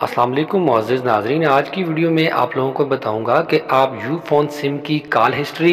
अस्सलाम वालेकुम मुअज़्ज़िज़ नाज़रीन। आज की वीडियो में आप लोगों को बताऊँगा कि आप यू फ़ोन सिम की कॉल हिस्ट्री,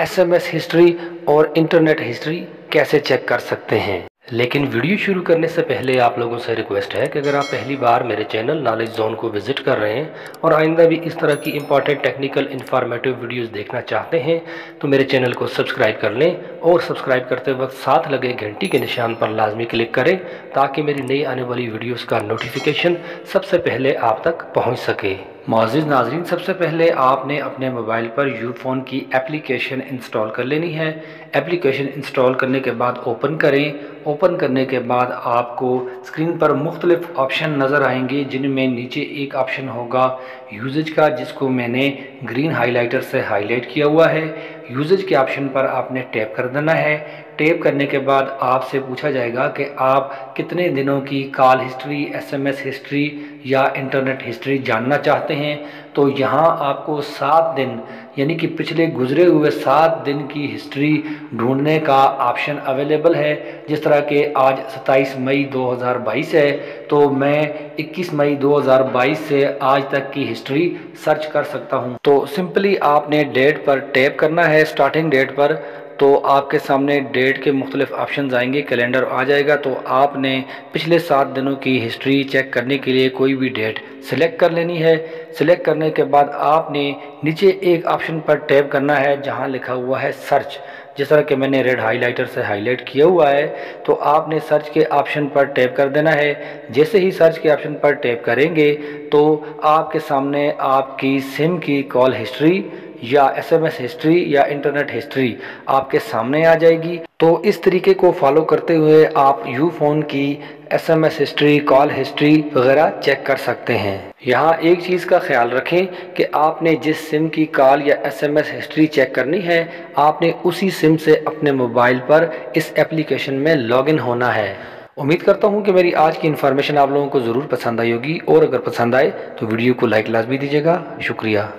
एसएमएस हिस्ट्री और इंटरनेट हिस्ट्री कैसे चेक कर सकते हैं। लेकिन वीडियो शुरू करने से पहले आप लोगों से रिक्वेस्ट है कि अगर आप पहली बार मेरे चैनल नॉलेज जोन को विज़िट कर रहे हैं और आइंदा भी इस तरह की इंपॉर्टेंट टेक्निकल इन्फॉर्मेटिव वीडियोस देखना चाहते हैं तो मेरे चैनल को सब्सक्राइब कर लें और सब्सक्राइब करते वक्त साथ लगे घंटी के निशान पर लाजमी क्लिक करें ताकि मेरी नई आने वाली वीडियोज़ का नोटिफिकेशन सबसे पहले आप तक पहुँच सके। मोज़ नाजरीन, सबसे पहले आपने अपने मोबाइल पर यू फ़ोन की एप्लीकेशन इंस्टॉल कर लेनी है। एप्लीकेशन इंस्टॉल करने के बाद ओपन करें। ओपन करने के बाद आपको स्क्रीन पर मुख्तलिफ़ ऑप्शन नज़र आएँगे, जिनमें नीचे एक ऑप्शन होगा यूजेज का, जिसको मैंने ग्रीन हाईलाइटर से हाईलाइट किया हुआ है। यूजेज के ऑप्शन पर आपने टैप कर देना है। टैप करने के बाद आपसे पूछा जाएगा कि आप कितने दिनों की कॉल हिस्ट्री एसएमएस हिस्ट्री या इंटरनेट हिस्ट्री जानना चाहते हैं। तो यहाँ आपको सात दिन, यानी कि पिछले गुजरे हुए सात दिन की हिस्ट्री ढूँढने का ऑप्शन अवेलेबल है। जिस तरह के आज 27 मई 2022 है तो मैं 21 मई 2022 से आज तक की हिस्ट्री सर्च कर सकता हूँ। तो सिंपली आपने डेट पर टैप करना है स्टार्टिंग डेट पर तो आपके सामने डेट के मुख्तलिफ़ ऑप्शन आएँगे कैलेंडर आ जाएगा तो आपने पिछले सात दिनों की हिस्ट्री चेक करने के लिए कोई भी डेट सिलेक्ट कर लेनी है। सिलेक्ट करने के बाद आपने नीचे एक ऑप्शन पर टैप करना है, जहाँ लिखा हुआ है सर्च जिस तरह के मैंने रेड हाइलाइटर से हाईलाइट किया हुआ है तो आपने सर्च के ऑप्शन पर टैप कर देना है। जैसे ही सर्च के ऑप्शन पर टैप करेंगे तो आपके सामने आपकी सिम की कॉल हिस्ट्री या एसएमएस हिस्ट्री या इंटरनेट हिस्ट्री आपके सामने आ जाएगी। तो इस तरीके को फॉलो करते हुए आप यू फ़ोन की एसएमएस हिस्ट्री कॉल हिस्ट्री वगैरह चेक कर सकते हैं। यहाँ एक चीज़ का ख्याल रखें कि आपने जिस सिम की कॉल या एसएमएस हिस्ट्री चेक करनी है, आपने उसी सिम से अपने मोबाइल पर इस एप्लीकेशन में लॉगिन होना है। उम्मीद करता हूँ कि मेरी आज की इन्फॉर्मेशन आप लोगों को ज़रूर पसंद आई होगी और अगर पसंद आए तो वीडियो को लाइक लाजमी दीजिएगा। शुक्रिया।